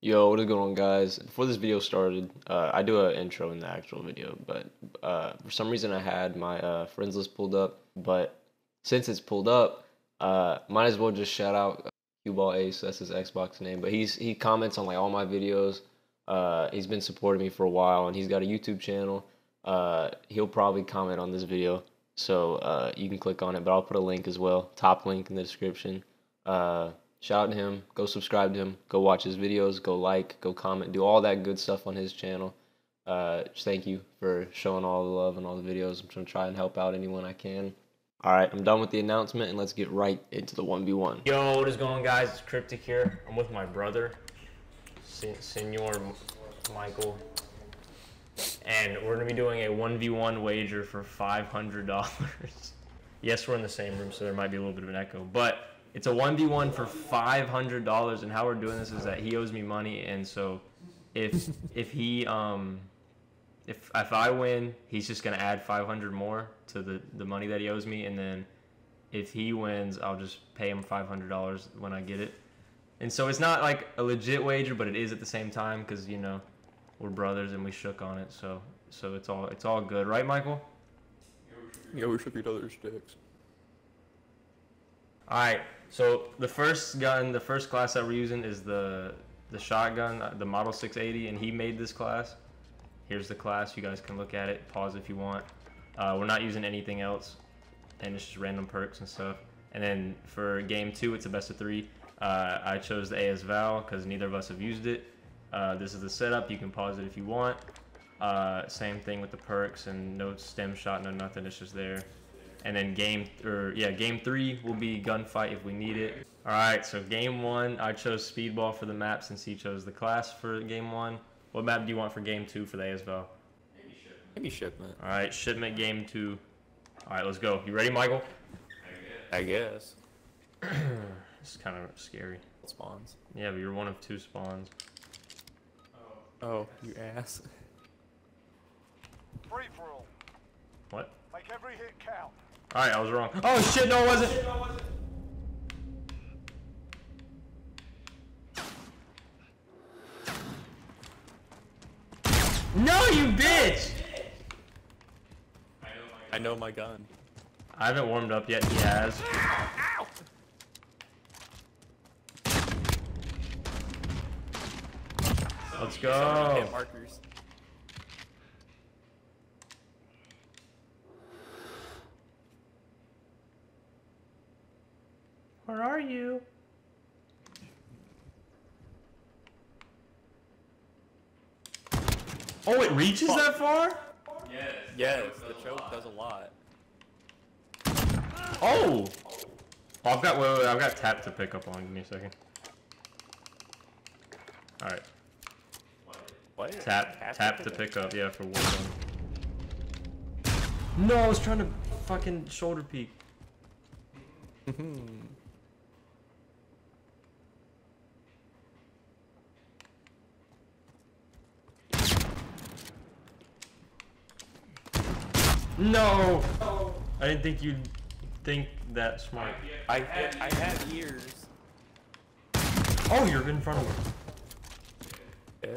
Yo, what is going on, guys? Before this video started, uh, I do an intro in the actual video, but uh, for some reason I had my uh, friends list pulled up. But since it's pulled up, uh, might as well just shout out Ball Ace. That's his Xbox name, but he's he comments on like all my videos. Uh, he's been supporting me for a while, and he's got a YouTube channel. Uh, he'll probably comment on this video, so uh, you can click on it. But I'll put a link as well, top link in the description. Shout out to him. Go subscribe to him. Go watch his videos. Go like. Go comment. Do all that good stuff on his channel. Uh, thank you for showing all the love and all the videos. I'm trying to try and help out anyone I can. All right, I'm done with the announcement, and let's get right into the 1v1. Yo, what is going on, guys? It's Kryptek here. I'm with my brother, Sen- Senor Michael, and we're gonna be doing a 1v1 wager for $500. yes, we're in the same room, so there might be a little bit of an echo, but it's a 1v1 for $500, and how we're doing this is that he owes me money, and so if if he um if if I win, he's just gonna add 500 more to the the money that he owes me, and then if he wins, I'll just pay him 500 dollars when I get it. And so it's not like a legit wager, but it is at the same time because you know we're brothers and we shook on it, so so it's all it's all good, right, Michael? Yeah, we shook each other's sticks. All right. So the first gun, the first class that we're using is the the shotgun, uh, the Model 680, and he made this class. Here's the class. You guys can look at it. Pause if you want. Uh, we're not using anything else, and it's just random perks and stuff. And then for game two, it's a best of three. Uh, I chose the AS Val because neither of us have used it. Uh, this is the setup. You can pause it if you want. Uh, same thing with the perks and no stim shot, no nothing. It's just there. And then game or yeah, game three will be gunfight if we need it. All right, so game one, I chose speedball for the map since he chose the class for game one. What map do you want for game two for the ASVAL? Maybe shipment. All right, shipment game two. All right, let's go. You ready, Michael? I guess. It's kind of scary. Spawns. Yeah, but you're one of two spawns. Oh, you ass. Free for all. What? Make every hit count. All right, I was wrong. Oh shit! No, it wasn't. No, you bitch! I know my gun. I haven't warmed up yet. He has. Let's go. Hit markers. Where are you? Oh, it reaches that far? Yes, Yes, the choke does a lot. Oh! oh I've got wait, wait, wait, I've got tap to pick up on. Give me a second. All right, What? tap tap to pick up. Yeah, for one. No, I was trying to fucking shoulder peek. Hmm. No! I didn't think you'd think that smart. I I have ears. Oh, you're in front of me. Yeah.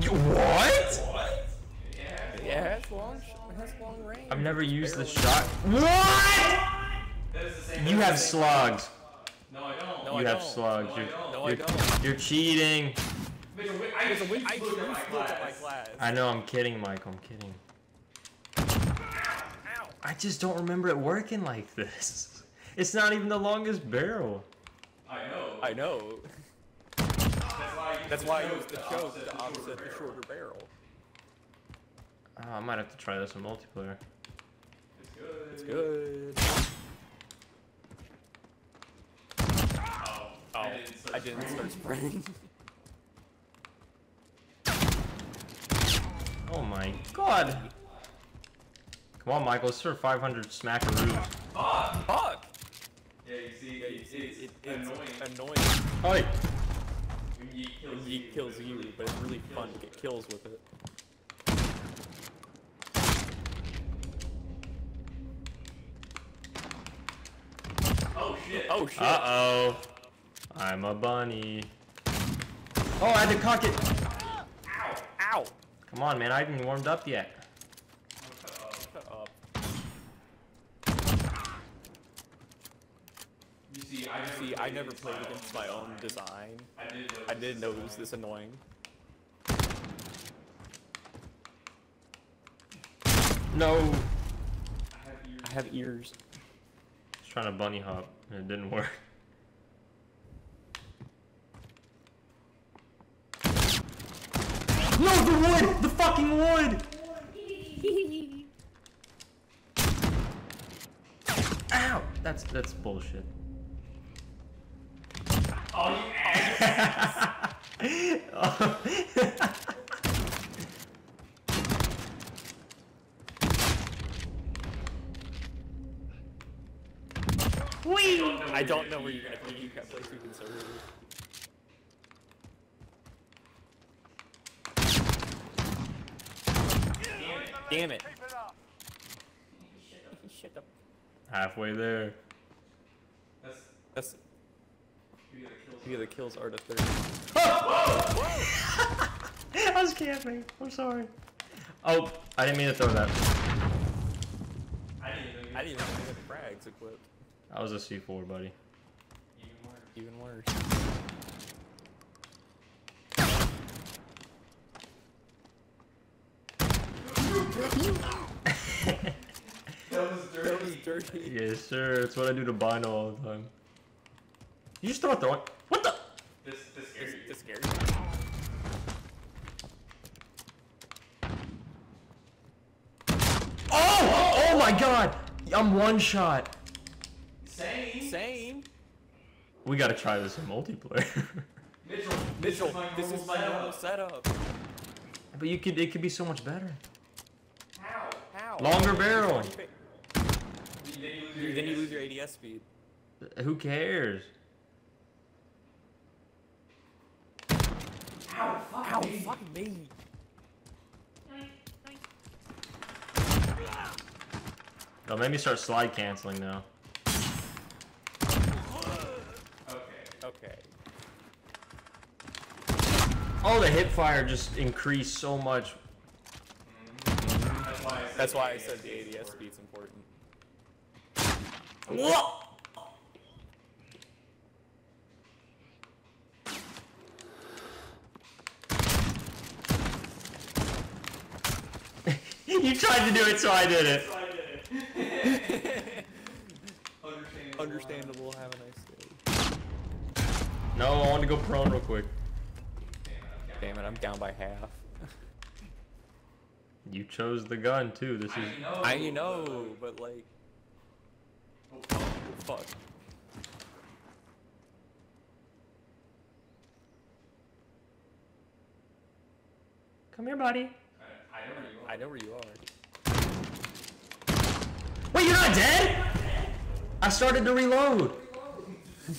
You, what? Yeah, it has long, it has long range. I've never used the shot. What? You have slugs. No, You I have don't. slugs. You're, No, I you're, you're cheating. There's a way I choose look at my class. I know, I'm kidding, Mike. I'm kidding. I just don't remember it working like this. It's not even the longest barrel. I know. I know. That's why I use the choke to offset the shorter barrel. Oh, I might have to try this in multiplayer. It's good. It's good. Oh, I didn't start spraying. Oh my god. Come on, Michael. Let's serve 500 smackaroos. Fuck! Yeah, you see, Yeah, you it's, see, it's, it, it's annoying. annoying. Hey! when Yeet kills Yeet you. kills you, but it's really fun to get kills with it. Oh shit. Oh shit. Uh oh. I'm a bunny. Oh, I had to cock it. Ow! Ow! Come on, man. I haven't warmed up yet. Shut up. You see, I never, See, I never played against my own design. I did. I didn't know it was this annoying. No. I have ears. I was trying to bunny hop and it didn't work. No, the wood! The fucking wood! Ow! That's that's bullshit. Oh, I don't know where you're gonna be. You can't play too conservative. Damn it. Shut up. Halfway there. That's That's you get a kill. yeah, the kills are to 30. I was camping. I'm sorry. Oh, I didn't mean to throw that. I didn't even. I didn't even have the frags equipped. That was a C4, buddy. Even worse. Even worse. That was dirty. That was dirty. Yes, sir. That's what I do to Bino all the time. You just throw it, throw it. What the? This, this This, scared you. this scared me. Oh! Oh my god! I'm one shot. Same. Same. We gotta try this in multiplayer. Mitchell. Mitchell, my this is normal my setup. normal setup. but you could, it could be so much better. How? How? Longer barrel. Then you lose your ADS. lose your ADS speed. Uh, who cares? Ow, fuck Ow, me. fuck me. Don't make me start slide canceling now. Okay. Okay. Oh, the hip fire just increased so much. That's why I said. That's why I ADS said the is ADS important. speed's important. you tried to do it, so I did it. Understandable. Understandable. Have a nice day. No, I want to go prone real quick. Damn it, I'm down by half. You chose the gun too. This is. I know. I know, but like, Oh, fuck. fuck. Come here, buddy. I, I know where you are. I know where you are. Wait, you're not dead? I started to reload.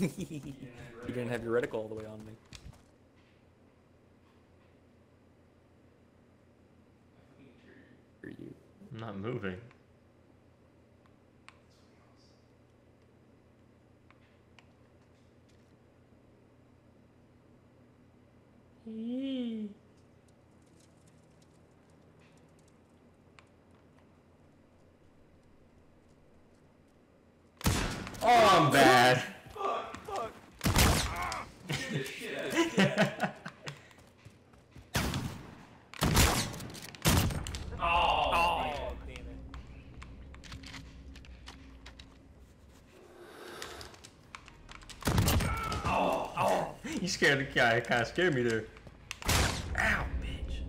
You didn't have your reticle all the way on me. Hear you. I'm not moving. Oh, I'm bad. Oh, damn it. You scared the guy. Kind of scared me there. Ow, bitch.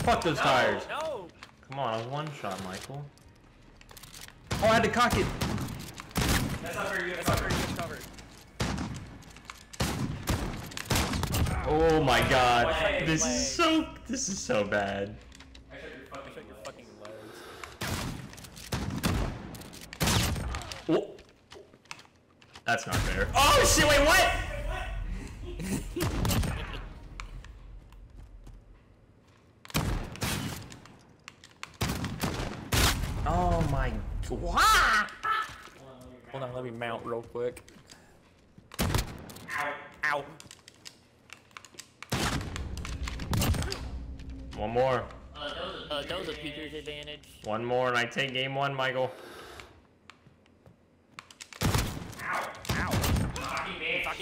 Fuck those tires. No! Come on, I was one shot, Michael. Oh, I had to cock it. That's not very good. That's not very good cover. Oh my god. This is so this is so bad. I shut your fucking. Shut your legs. fucking legs. Oh. That's not fair. Oh shit, wait, what? oh my god. Hold on, let me mount real quick. Ow. ow. One more. Uh, that was a peeker's advantage. One more, and I take game one, Michael.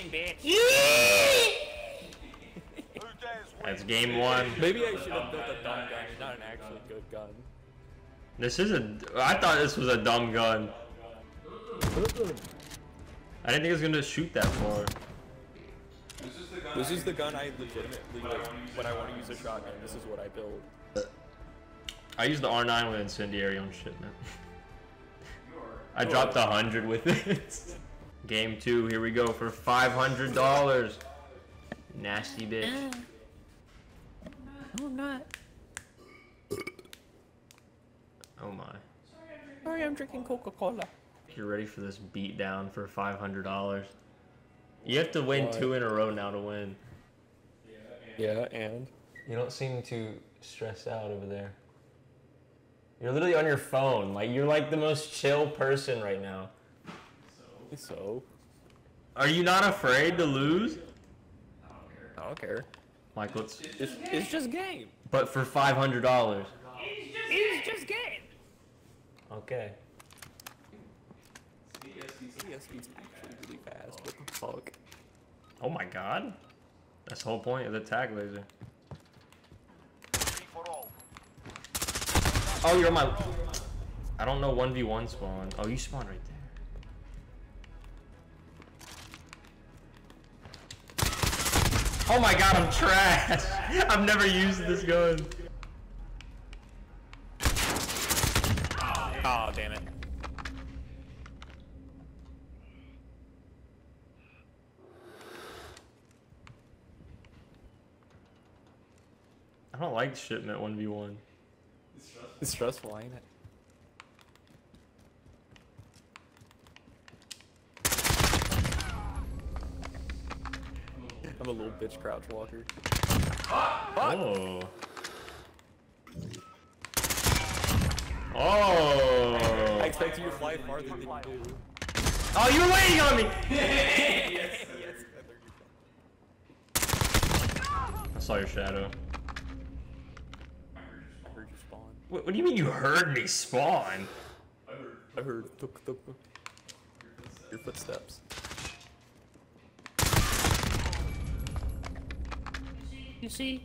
Fucking bitch. That's game one. Maybe I should have built a dumb gun, It's not an actually good gun. This is a. I thought this was a dumb gun. I didn't think it was gonna shoot that far. This is the gun I legitimately like when I want to use a shotgun. This is what I build. I used the R9 with incendiary on shit, man. I dropped a hundred with it. Game two, here we go for five hundred dollars. Nasty bitch. No, oh, I'm not. Oh my. Sorry, I'm drinking Coca-Cola. You're ready for this beat down for five hundred dollars. You have to win What? two in a row now to win. Yeah, and You don't seem too stressed out over there. You're literally on your phone. Like you're like the most chill person right now. So Are you not afraid to lose? I don't care. Like let's It's it's just game. but for five hundred dollars. It's just game. Okay. CSP's actually really fast. What the fuck? Oh my god. That's the whole point of the tac laser. Oh, you're on my. I don't know 1v1 spawn. Oh, you spawn right there. Oh my god, I'm trash. I've never used this gun. Oh damn it. I don't like shipment 1v1. It's stressful, ain't it? A little bitch crouch walker. Oh. Oh. I expected you to fly farther than you do. Oh, you were waiting on me. yes. I saw your shadow. I heard you spawn. What, what do you mean you heard me spawn? I heard tuk tuk. Your footsteps. You see?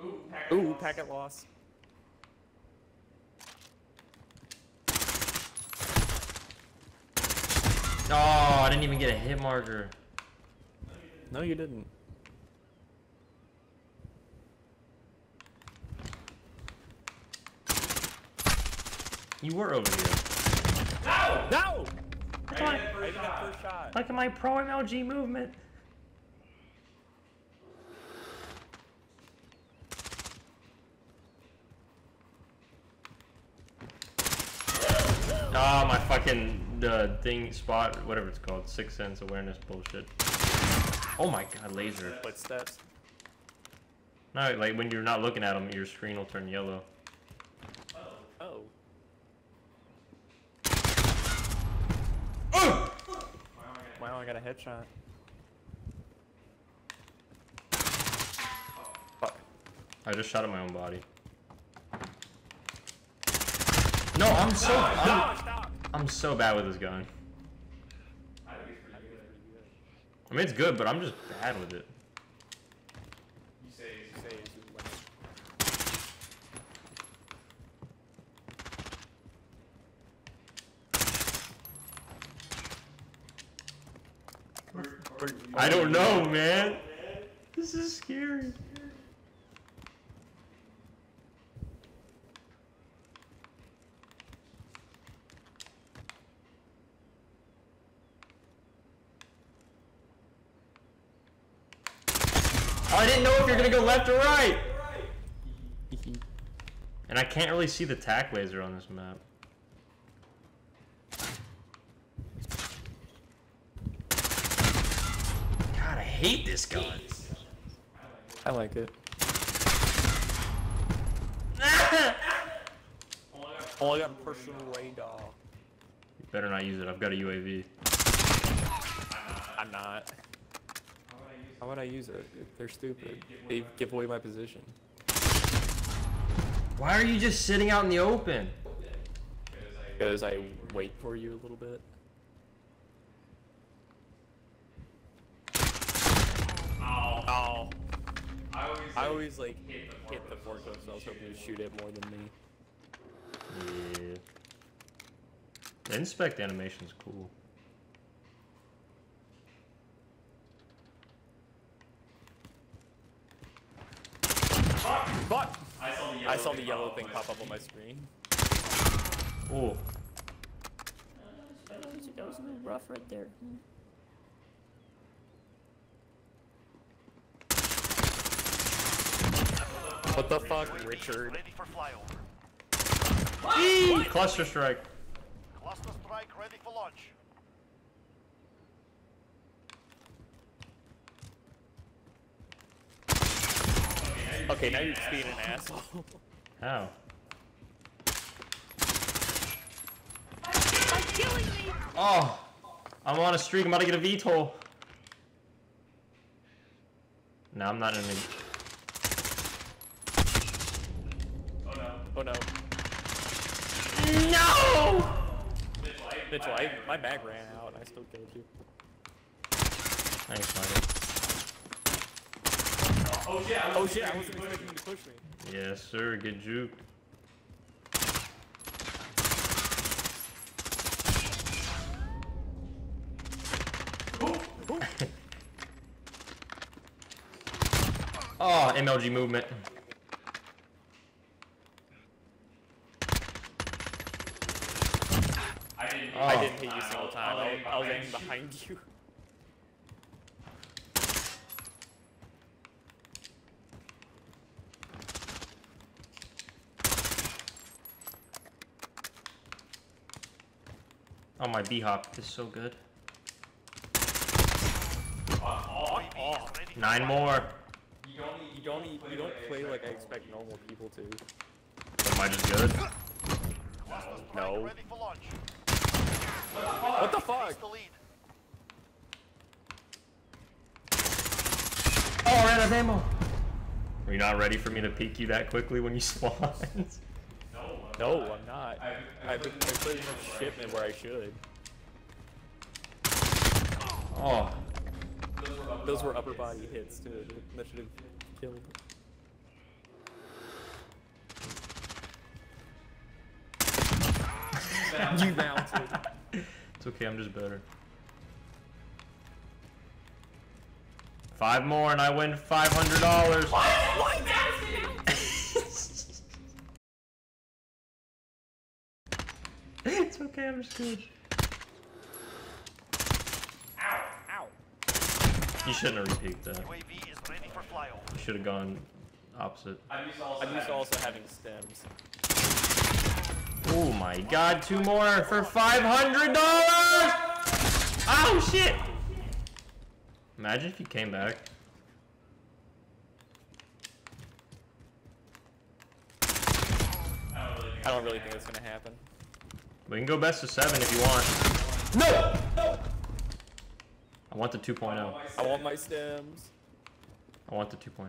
Ooh, packet Ooh, loss. packet loss. Oh, I didn't even get a hit marker. No, you didn't. You were over here. No! Look at my, I even got first shot. look at my pro MLG movement. Ah, my fucking the thing spot, whatever it's called, six sense awareness bullshit. Oh my god, laser. Footsteps. No, like when you're not looking at them, your screen will turn yellow. Oh. Wow, I got a headshot. Fuck. I just shot at my own body. No, I'm so I'm, Stop! I'm so bad with this gun. I mean, it's good, but I'm just bad with it. You say, Say as you went. I don't know, man. This is scary. Oh, I didn't know if you're gonna go left or right. And I can't really see the tac laser on this map. God, I hate this gun. I like it. Oh, I got a personal radar. You better not use it. I've got a UAV. I'm not. How would I use it? They're stupid. They give away my position. Why are you just sitting out in the open? Because I wait for you a little bit. Oh. I always, I always like hit the forklift, so I was hoping to shoot it more than me. Yeah. The inspect animation's cool. But I saw the yellow, saw the thing yellow pop thing up pop up on my screen. Oh, That was, that was a little rough right there. What the fuck, Richard? Ready for flyover. cluster strike. Cluster strike ready for launch. Okay, now you're just being an asshole. How? Killing me! Oh, I'm on a streak. I'm about to get a VTOL. No, I'm not in a. Oh no. No! Mitchell, I, my bag ran out and I still killed you. Thanks, Michael. Oh shit! I Oh was shit, I wasn't expecting you to push me. Yes, sir. Get juked. oh, MLG movement. I didn't. Oh. I didn't hit you a single time. I, I was aiming oh, behind you. Oh, my B hop is so good. UAV is ready for Nine more. You don't need. You don't you don't play like I expect normal people to. Am I just good? Cluster strike No. Ready for launch. What the fuck? Takes the lead. Oh, I ran out of ammo. Were you not ready for me to peek you that quickly when you spawned? No, I'm not. I've been I put in a shipment where I should. oh, Those were upper body hits too. That should have killed. you mounted. It's okay. I'm just better. Five more and I win five hundred dollars. it's okay. I'm just good. Ow. You shouldn't have repeated that. UAV is ready for flyover. You should have gone opposite. I'm used to also. I'm used to also having stims. Oh my god, two more for five hundred dollars! Oh shit! Imagine if you came back. I don't really think that's gonna happen. We can go best of seven if you want. No! I want the 2.0. I want my stims. I want the 2.0.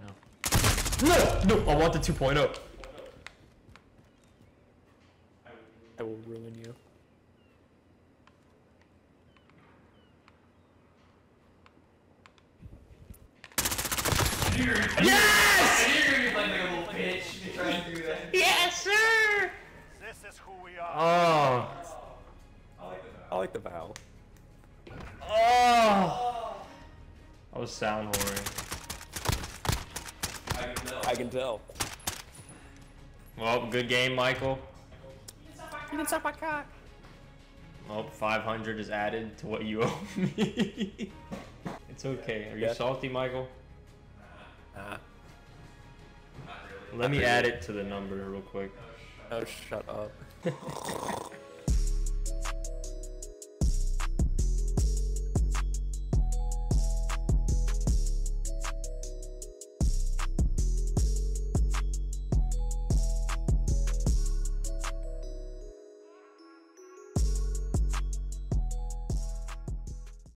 No! No! I want the oh. 2.0. I will ruin you. Yes! You're like a little bitch to try and do that. Yes, sir! This is who we are. Oh. I like the vow. Oh. I was sound whoring. I can tell. Well, good game, Michael. You can suck my cock. Well, 500 is added to what you owe me. it's okay. Are you Yeah. salty, Michael? Uh, nah. Let me add it to the number real quick. Oh, shut up.